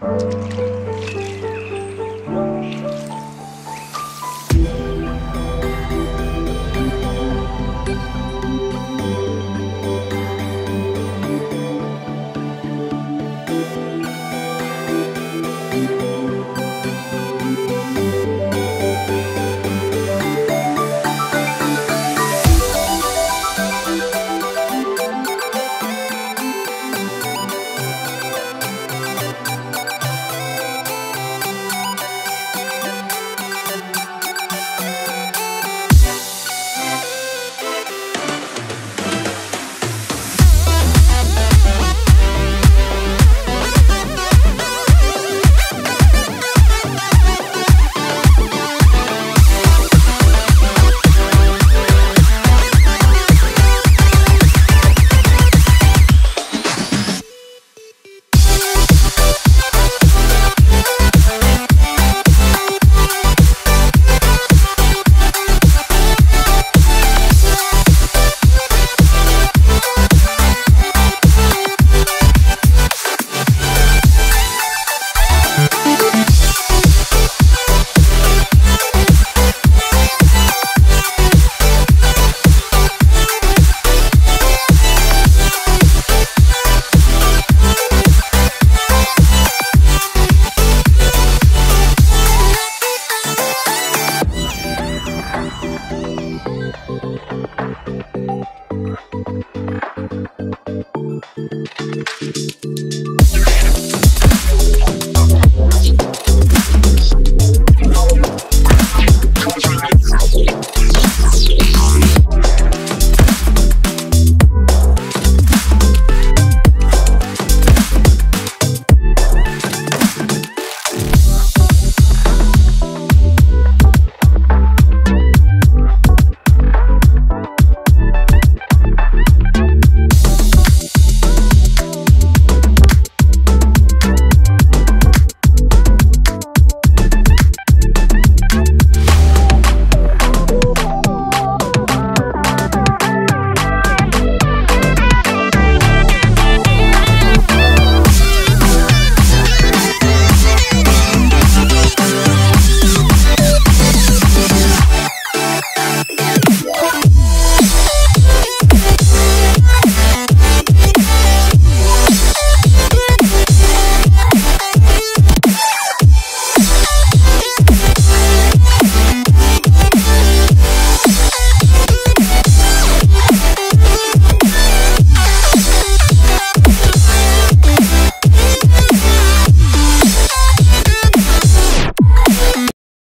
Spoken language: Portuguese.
Música